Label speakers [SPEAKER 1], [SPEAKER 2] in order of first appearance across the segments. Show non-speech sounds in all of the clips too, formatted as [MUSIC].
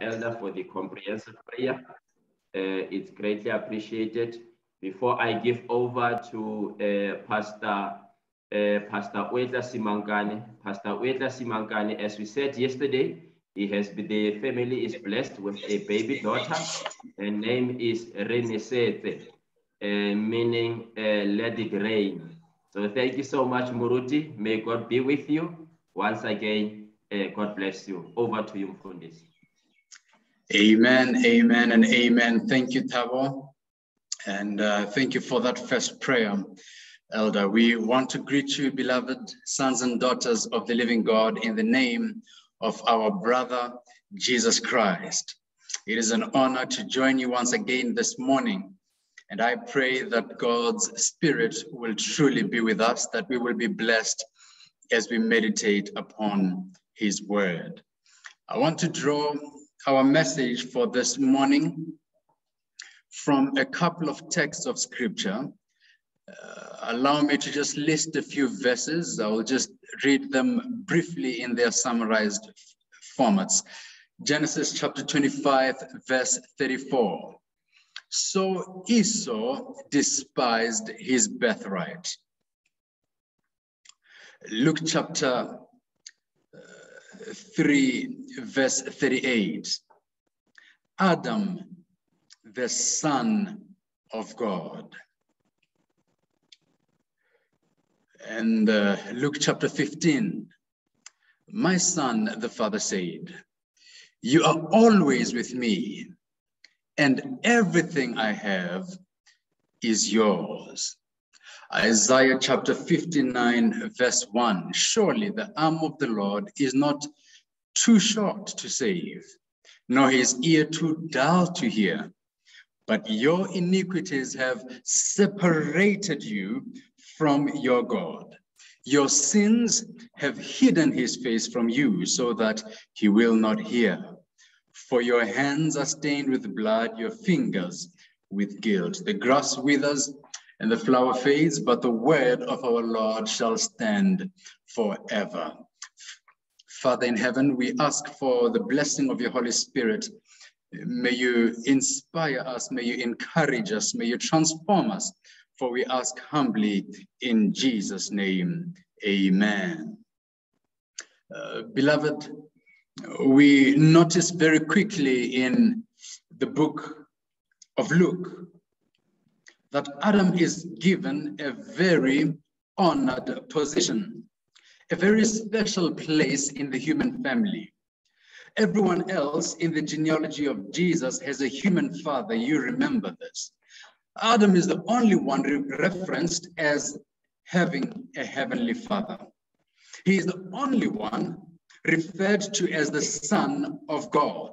[SPEAKER 1] Elder, for the comprehensive prayer. Uh, it's greatly appreciated. Before I give over to uh, Pastor uh, Pastor Oetla Simankane, Pastor Oetla Simankane, as we said yesterday, he has been, the family is blessed with a baby daughter. Her name is Renesete, uh, meaning uh, let it rain. So thank you so much, Moruti. May God be with you. Once again, uh, God bless you. Over to you, Mfundisi.
[SPEAKER 2] Amen, amen, and amen. Thank you, Tabo. And uh, thank you for that first prayer, Elder. We want to greet you, beloved sons and daughters of the living God, in the name of our brother, Jesus Christ. It is an honor to join you once again this morning. And I pray that God's Spirit will truly be with us, that we will be blessed as we meditate upon His Word. I want to draw our message for this morning from a couple of texts of Scripture. Uh, allow me to just list a few verses. I will just read them briefly in their summarized formats. Genesis chapter 25, verse 34. So Esau despised his birthright. Luke chapter 3, verse 38. Adam, the son of God. And uh, Luke chapter 15. My son, the father said, You are always with me and everything I have is yours. Isaiah chapter 59, verse 1 Surely the arm of the Lord is not too short to save, nor his ear too dull to hear. But your iniquities have separated you from your God. Your sins have hidden his face from you so that he will not hear. For your hands are stained with blood, your fingers with guilt. The grass withers and the flower fades, but the word of our Lord shall stand forever. Father in heaven, we ask for the blessing of your Holy Spirit. May you inspire us, may you encourage us, may you transform us, for we ask humbly in Jesus' name. Amen. Uh, beloved, we notice very quickly in the book of Luke that Adam is given a very honored position, a very special place in the human family. Everyone else in the genealogy of Jesus has a human father. You remember this. Adam is the only one referenced as having a heavenly father. He is the only one referred to as the Son of God.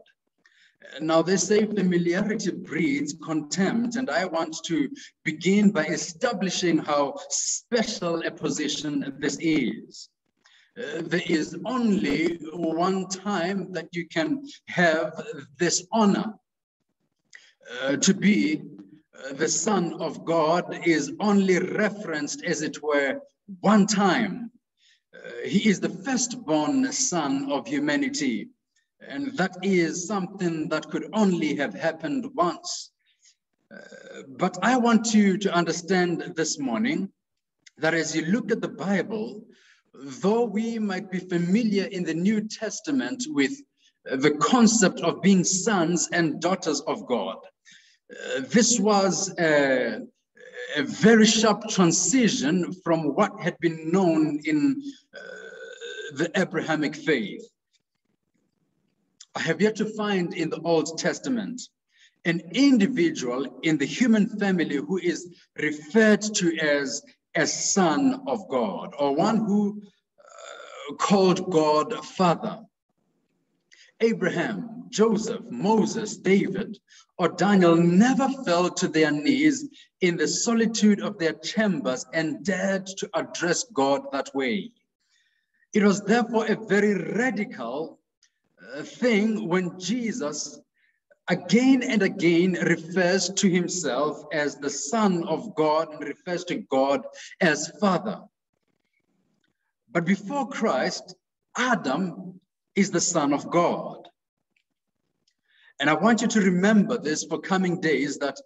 [SPEAKER 2] Now, they say familiarity breeds contempt, and I want to begin by establishing how special a position this is. Uh, there is only one time that you can have this honor. Uh, to be uh, the Son of God is only referenced, as it were, one time uh, he is the firstborn son of humanity. And that is something that could only have happened once. Uh, but I want you to understand this morning that as you look at the Bible, though we might be familiar in the New Testament with the concept of being sons and daughters of God, uh, this was a, a very sharp transition from what had been known in uh, the Abrahamic faith. I have yet to find in the Old Testament an individual in the human family who is referred to as a son of God or one who uh, called God Father. Abraham, Joseph, Moses, David, or Daniel never fell to their knees in the solitude of their chambers and dared to address God that way. It was therefore a very radical uh, thing when Jesus again and again refers to himself as the Son of God and refers to God as Father. But before Christ, Adam is the Son of God. And I want you to remember this for coming days that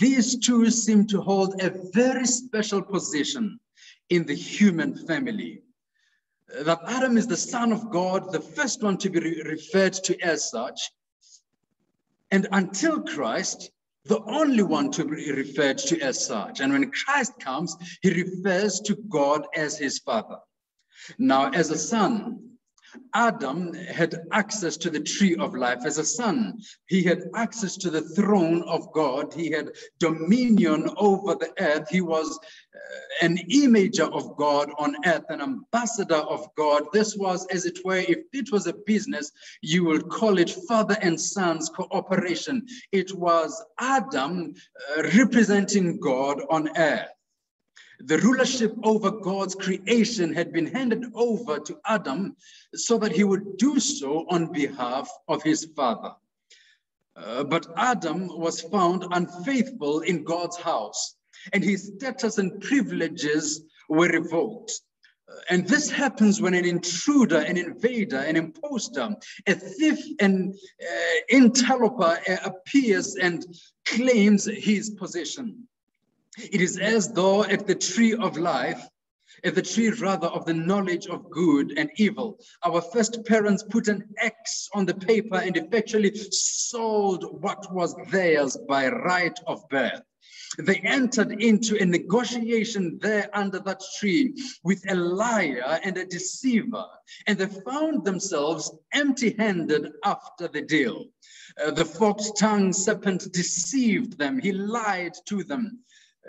[SPEAKER 2] these two seem to hold a very special position in the human family. That Adam is the son of God, the first one to be re referred to as such. And until Christ, the only one to be referred to as such. And when Christ comes, he refers to God as his father. Now, as a son, Adam had access to the tree of life as a son. He had access to the throne of God. He had dominion over the earth. He was uh, an imager of God on earth, an ambassador of God. This was, as it were, if it was a business, you would call it father and son's cooperation. It was Adam uh, representing God on earth. The rulership over God's creation had been handed over to Adam so that he would do so on behalf of his father. Uh, but Adam was found unfaithful in God's house, and his status and privileges were revoked. Uh, and this happens when an intruder, an invader, an impostor, a thief, an uh, interloper uh, appears and claims his possession. It is as though at the tree of life, at the tree rather of the knowledge of good and evil, our first parents put an X on the paper and effectually sold what was theirs by right of birth. They entered into a negotiation there under that tree with a liar and a deceiver, and they found themselves empty handed after the deal. Uh, the forked tongued serpent deceived them, he lied to them.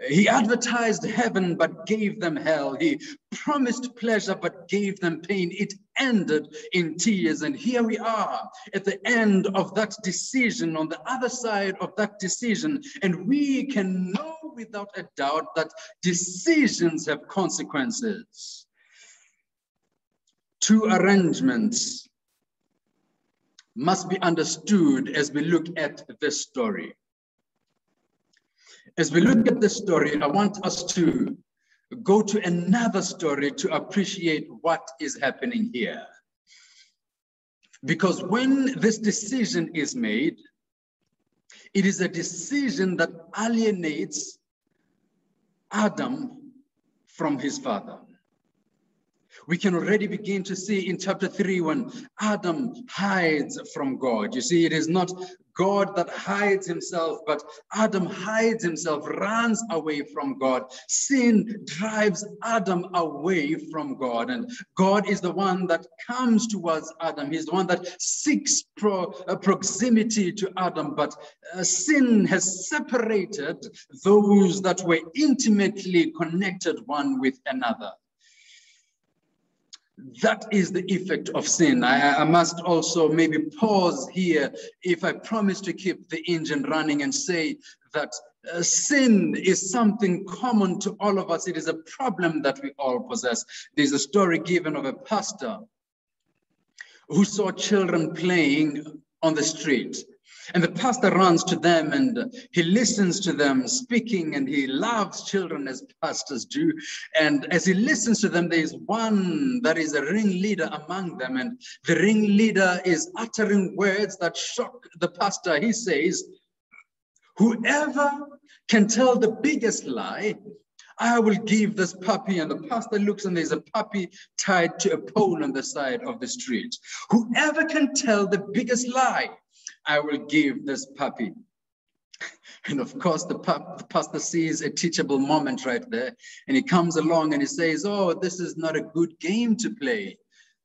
[SPEAKER 2] He advertised heaven but gave them hell. He promised pleasure but gave them pain. It ended in tears. And here we are at the end of that decision, on the other side of that decision. And we can know without a doubt that decisions have consequences. Two arrangements must be understood as we look at this story. As we look at this story, I want us to go to another story to appreciate what is happening here. Because when this decision is made, it is a decision that alienates Adam from his father. We can already begin to see in chapter 3 when Adam hides from God. You see, it is not God that hides himself, but Adam hides himself, runs away from God. Sin drives Adam away from God, and God is the one that comes towards Adam. He's the one that seeks pro, uh, proximity to Adam, but uh, sin has separated those that were intimately connected one with another. That is the effect of sin. I, I, must also maybe pause here if I promise to keep the engine running and say that uh, sin is something common to all of us. It is a problem that we all possess. There's a story given of a pastor who saw children playing on the street and the pastor runs to them and he listens to them speaking and he loves children as pastors do. And as he listens to them, there is one that is a ringleader among them. And the ringleader is uttering words that shock the pastor. He says, Whoever can tell the biggest lie, I will give this puppy. And the pastor looks and there's a puppy tied to a pole on the side of the street. Whoever can tell the biggest lie, I will give this puppy. [LAUGHS] And of course, the, the pastor sees a teachable moment right there. And he comes along and he says, Oh, this is not a good game to play.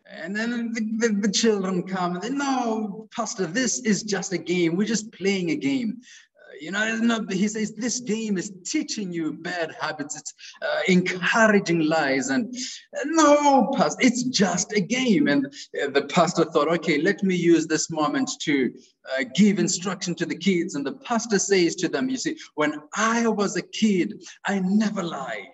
[SPEAKER 2] And then the, the, the, children come and they, no, pastor, this is just a game. We're just playing a game you know, he says this game is teaching you bad habits. It's uh, encouraging lies. And uh, no, pastor, it's just a game. And uh, the pastor thought, okay, let me use this moment to uh, give instruction to the kids. And the pastor says to them, you see, when I was a kid, I never lied.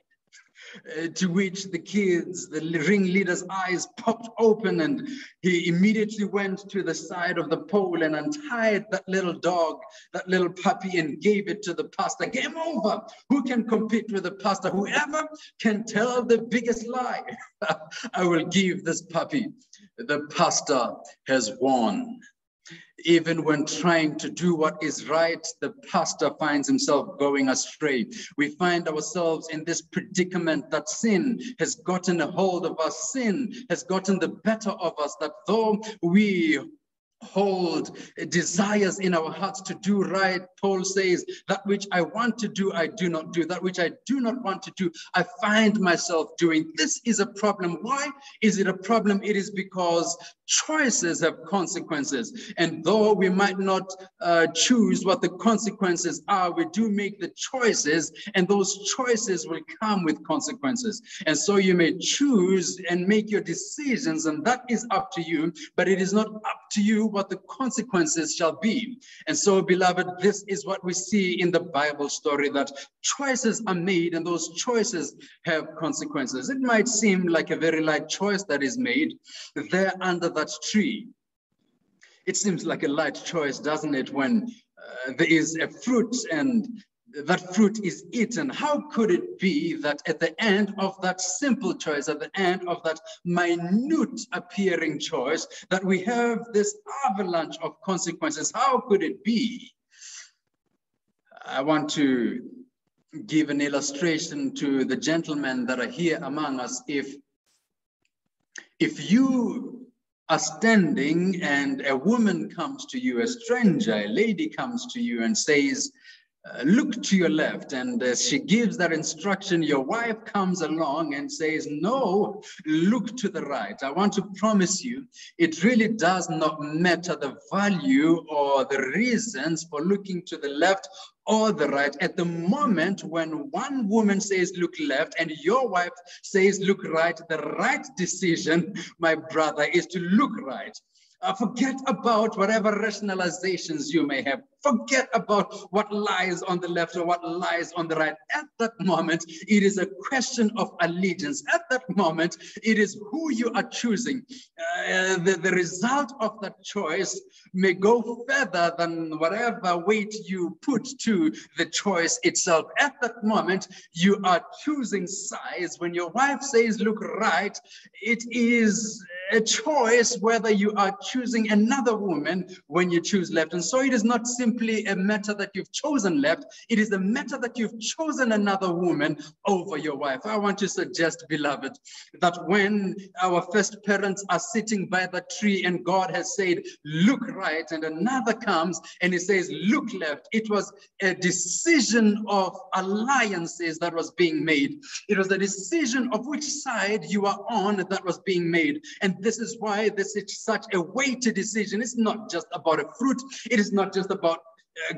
[SPEAKER 2] Uh, to which the kids, the ringleader's eyes popped open and he immediately went to the side of the pole and untied that little dog, that little puppy and gave it to the pastor. Game over. Who can compete with the pastor? Whoever can tell the biggest lie, [LAUGHS] I will give this puppy. The pastor has won. Even when trying to do what is right, the pastor finds himself going astray. We find ourselves in this predicament that sin has gotten a hold of us, sin has gotten the better of us, that though we hold desires in our hearts to do right. Paul says, That which I want to do, I do not do. That which I do not want to do, I find myself doing. This is a problem. Why is it a problem? It is because choices have consequences. And though we might not uh, choose what the consequences are, we do make the choices, and those choices will come with consequences. And so you may choose and make your decisions, and that is up to you, but it is not up to you what the consequences shall be. And so, beloved, this is what we see in the Bible story that choices are made and those choices have consequences. It might seem like a very light choice that is made there under that tree. It seems like a light choice, doesn't it, when uh, there is a fruit and that fruit is eaten, how could it be that at the end of that simple choice, at the end of that minute appearing choice, that we have this avalanche of consequences? How could it be? I want to give an illustration to the gentlemen that are here among us. If, if you are standing and a woman comes to you, a stranger, a lady comes to you and says, uh, look to your left and uh, she gives that instruction your wife comes along and says no look to the right. I want to promise you it really does not matter the value or the reasons for looking to the left or the right. At the moment when one woman says look left and your wife says look right the right decision my brother is to look right. Uh, forget about whatever rationalizations you may have. Forget about what lies on the left or what lies on the right. At that moment, it is a question of allegiance. At that moment, it is who you are choosing. Uh, the, the result of that choice may go further than whatever weight you put to the choice itself. At that moment, you are choosing sides. When your wife says, look right, it is a choice whether you are choosing another woman when you choose left. And so it is not simply a matter that you've chosen left, it is a matter that you've chosen another woman over your wife. I want to suggest, beloved, that when our first parents are sitting by the tree and God has said, look right, and another comes and he says, look left, it was a decision of alliances that was being made. It was a decision of which side you are on that was being made. And this is why this is such a weighty decision. It's not just about a fruit. It is not just about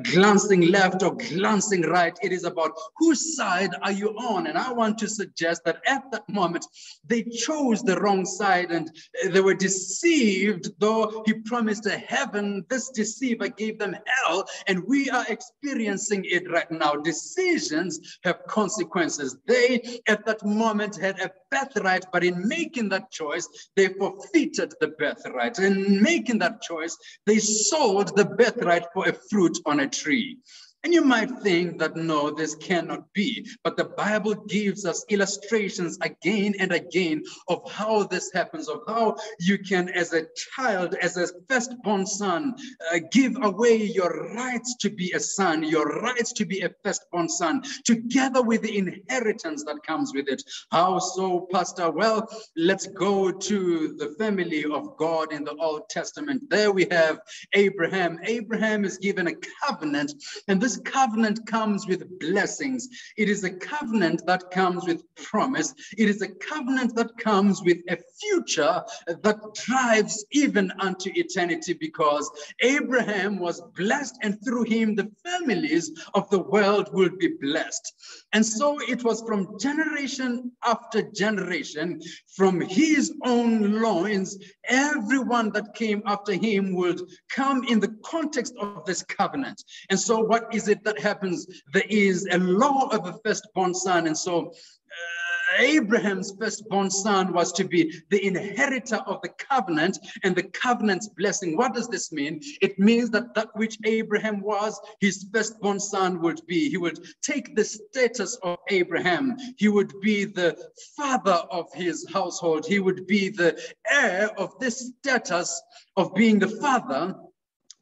[SPEAKER 2] glancing left or glancing right. It is about whose side are you on? And I want to suggest that at that moment, they chose the wrong side and they were deceived, though he promised a heaven. This deceiver gave them hell, and we are experiencing it right now. Decisions have consequences. They, at that moment, had a birthright, but in making that choice, they forfeited the birthright. In making that choice, they sold the birthright for a fruit on a tree. And you might think that no, this cannot be. But the Bible gives us illustrations again and again of how this happens, of how you can, as a child, as a firstborn son, uh, give away your rights to be a son, your rights to be a firstborn son, together with the inheritance that comes with it. How so, Pastor? Well, let's go to the family of God in the Old Testament. There we have Abraham. Abraham is given a covenant, and this this covenant comes with blessings. It is a covenant that comes with promise. It is a covenant that comes with a future that drives even unto eternity because Abraham was blessed and through him the families of the world will be blessed. And so it was from generation after generation, from his own loins, everyone that came after him would come in the context of this covenant. And so what is is it that happens? There is a law of a firstborn son. And so uh, Abraham's firstborn son was to be the inheritor of the covenant and the covenant's blessing. What does this mean? It means that that which Abraham was, his firstborn son would be. He would take the status of Abraham. He would be the father of his household. He would be the heir of this status of being the father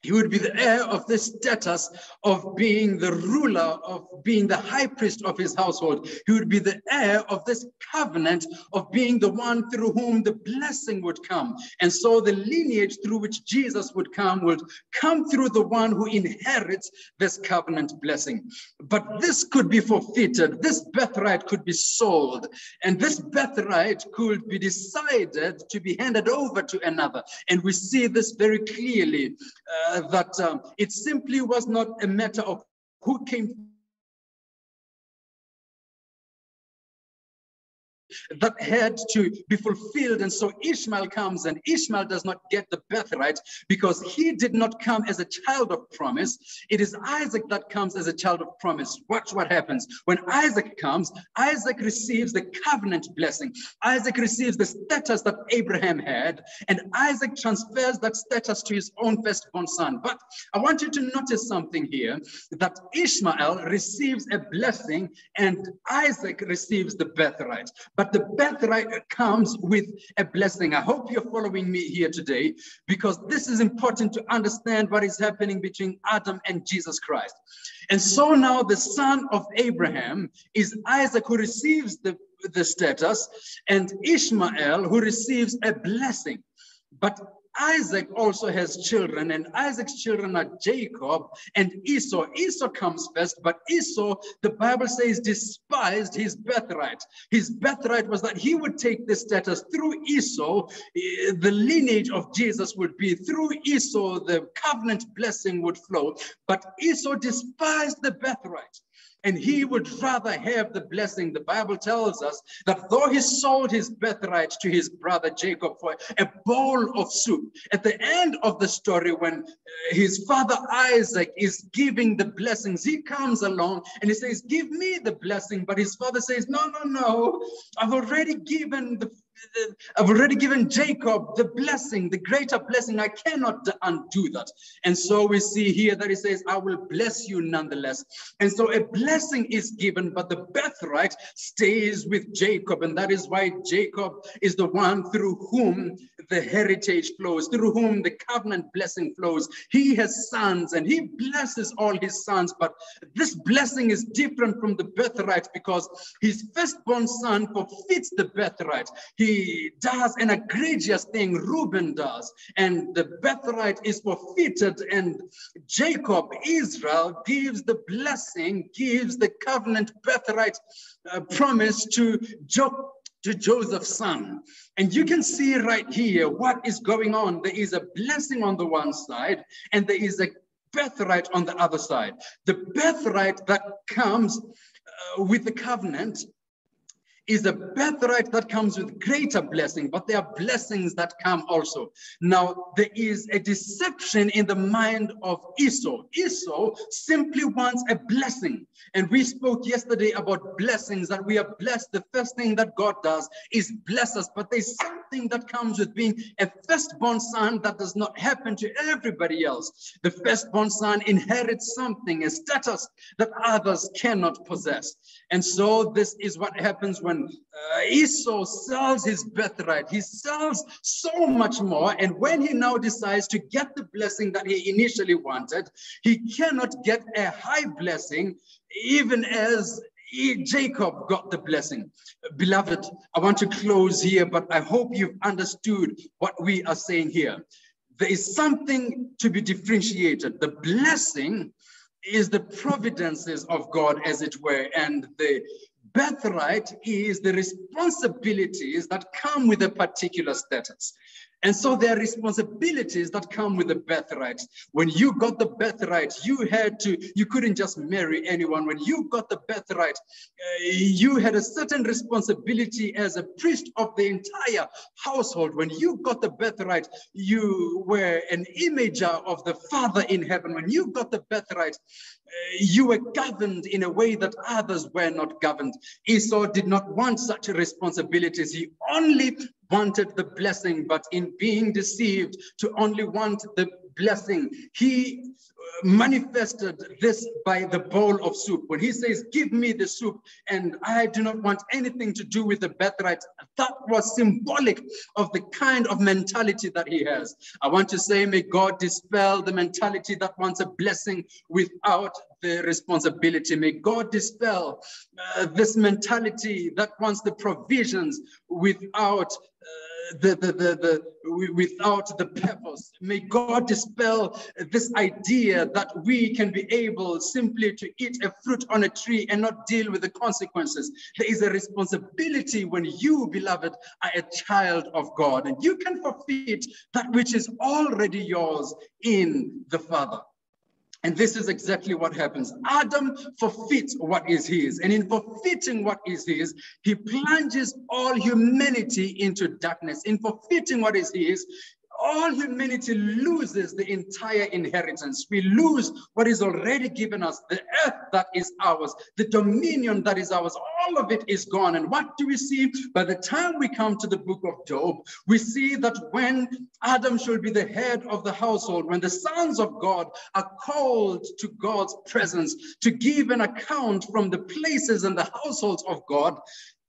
[SPEAKER 2] he would be the heir of this status of being the ruler, of being the high priest of his household. He would be the heir of this covenant of being the one through whom the blessing would come. And so the lineage through which Jesus would come would come through the one who inherits this covenant blessing. But this could be forfeited. This birthright could be sold. And this birthright could be decided to be handed over to another. And we see this very clearly. Uh, that um, it simply was not a matter of who came that had to be fulfilled. And so Ishmael comes, and Ishmael does not get the birthright because he did not come as a child of promise. It is Isaac that comes as a child of promise. Watch what happens. When Isaac comes, Isaac receives the covenant blessing. Isaac receives the status that Abraham had, and Isaac transfers that status to his own firstborn son. But I want you to notice something here that Ishmael receives a blessing and Isaac receives the birthright. But the birthright comes with a blessing. I hope you're following me here today because this is important to understand what is happening between Adam and Jesus Christ. And so now the son of Abraham is Isaac who receives the, the status and Ishmael who receives a blessing. But Isaac also has children, and Isaac's children are Jacob and Esau. Esau comes first, but Esau, the Bible says, despised his birthright. His birthright was that he would take the status through Esau, eh, the lineage of Jesus would be through Esau, the covenant blessing would flow. But Esau despised the birthright and he would rather have the blessing. The Bible tells us that though he sold his birthright to his brother Jacob for a bowl of soup, at the end of the story, when uh, his father Isaac is giving the blessings, he comes along and he says, Give me the blessing. But his father says, No, no, no, I've already given the I've already given Jacob the blessing, the greater blessing. I cannot undo that. And so we see here that he says, I will bless you nonetheless. And so a blessing is given, but the birthright stays with Jacob. And that is why Jacob is the one through whom the heritage flows, through whom the covenant blessing flows. He has sons and he blesses all his sons. But this blessing is different from the birthright because his firstborn son forfeits the birthright. He does an egregious thing, Reuben does, and the birthright is forfeited. And Jacob, Israel, gives the blessing, gives the covenant birthright uh, promise to Job to Joseph's son. And you can see right here what is going on. There is a blessing on the one side, and there is a birthright on the other side. The birthright that comes uh, with the covenant is a birthright that comes with greater blessing, but there are blessings that come also. Now, there is a deception in the mind of Esau. Esau simply wants a blessing. And we spoke yesterday about blessings that we are blessed. The first thing that God does is bless us, but there's something that comes with being a firstborn son that does not happen to everybody else. The firstborn son inherits something, a status that others cannot possess. And so this is what happens when when uh, Esau sells his birthright, he sells so much more. And when he now decides to get the blessing that he initially wanted, he cannot get a high blessing, even as Jacob got the blessing. Beloved, I want to close here, but I hope you've understood what we are saying here. There is something to be differentiated. The blessing is the providences of God, as it were, and the birthright is the responsibilities that come with a particular status. And so there are responsibilities that come with the birthright. When you got the birthright, you had to, you couldn't just marry anyone. When you got the birthright, uh, you had a certain responsibility as a priest of the entire household. When you got the birthright, you were an imager of the Father in heaven. When you got the birthright, uh, you were governed in a way that others were not governed. Esau did not want such responsibilities. He only wanted the blessing, but in being deceived to only want the blessing, he manifested this by the bowl of soup. When he says, Give me the soup, and I do not want anything to do with the birthright, that was symbolic of the kind of mentality that he has. I want to say, May God dispel the mentality that wants a blessing without the responsibility. May God dispel uh, this mentality that wants the provisions without. Uh, the, the, the, the, without the purpose. May God dispel this idea that we can be able simply to eat a fruit on a tree and not deal with the consequences. There is a responsibility when you, beloved, are a child of God and you can forfeit that which is already yours in the Father. And this is exactly what happens. Adam forfeits what is his. And in forfeiting what is his, he plunges all humanity into darkness. In forfeiting what is his, all humanity loses the entire inheritance. We lose what is already given us, the earth that is ours, the dominion that is ours. All of it is gone. And what do we see? By the time we come to the book of Job, we see that when Adam shall be the head of the household, when the sons of God are called to God's presence to give an account from the places and the households of God,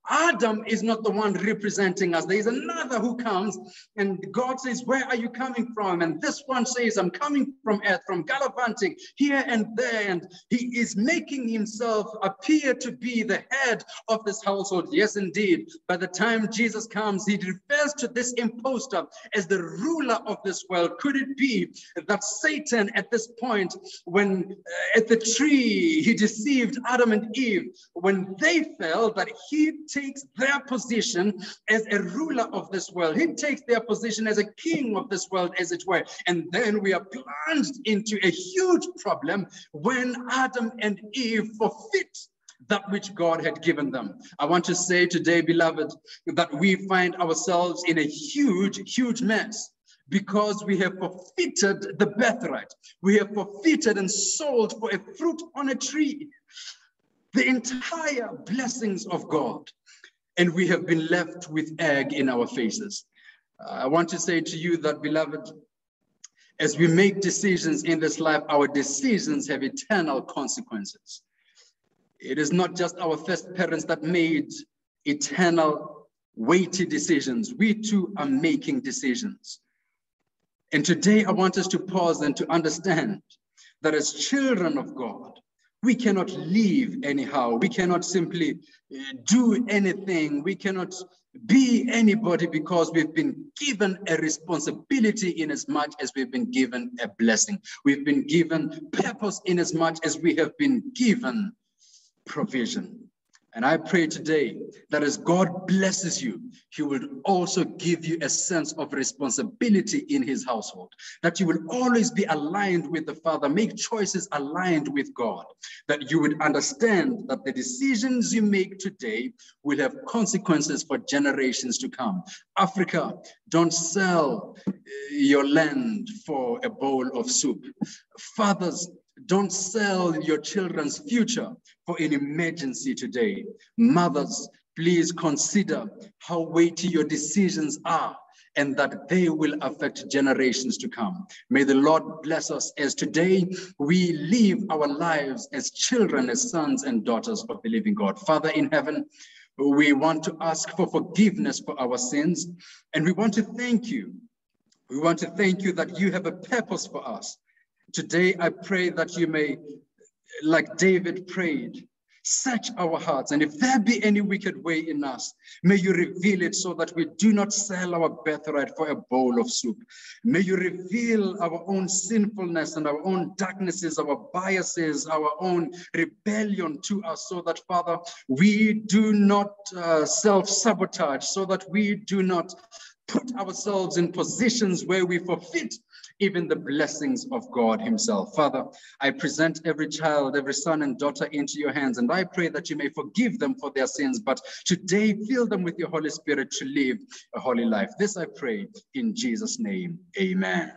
[SPEAKER 2] Adam is not the one representing us. There is another who comes, and God says, Where are you coming from? And this one says, I'm coming from earth, from gallivanting here and there. And he is making himself appear to be the head of this household. Yes, indeed. By the time Jesus comes, he refers to this impostor as the ruler of this world. Could it be that Satan, at this point, when uh, at the tree he deceived Adam and Eve, when they fell, that he takes their position as a ruler of this world. He takes their position as a king of this world, as it were. And then we are plunged into a huge problem when Adam and Eve forfeit that which God had given them. I want to say today, beloved, that we find ourselves in a huge, huge mess because we have forfeited the birthright. We have forfeited and sold for a fruit on a tree the entire blessings of God and we have been left with egg in our faces. I want to say to you that, beloved, as we make decisions in this life, our decisions have eternal consequences. It is not just our first parents that made eternal, weighty decisions. We too are making decisions. And today I want us to pause and to understand that as children of God, we cannot live anyhow. We cannot simply uh, do anything. We cannot be anybody because we've been given a responsibility in as much as we've been given a blessing. We've been given purpose in as much as we have been given provision. And I pray today that as God blesses you, He will also give you a sense of responsibility in His household, that you will always be aligned with the Father, make choices aligned with God, that you would understand that the decisions you make today will have consequences for generations to come. Africa, don't sell eh, your land for a bowl of soup. Fathers, don't sell your children's future for an emergency today. Mothers, please consider how weighty your decisions are and that they will affect generations to come. May the Lord bless us as today we live our lives as children, as sons and daughters of the living God. Father in heaven, we want to ask for forgiveness for our sins, and we want to thank you. We want to thank you that you have a purpose for us. Today, I pray that you may, like David prayed, search our hearts. And if there be any wicked way in us, may you reveal it so that we do not sell our birthright for a bowl of soup. May you reveal our own sinfulness and our own darknesses, our biases, our own rebellion to us, so that, Father, we do not uh, self sabotage, so that we do not put ourselves in positions where we forfeit even the blessings of God Himself. Father, I present every child, every son and daughter into your hands, and I pray that you may forgive them for their sins, but today fill them with your Holy Spirit to live a holy life. This I pray in Jesus' name. Amen.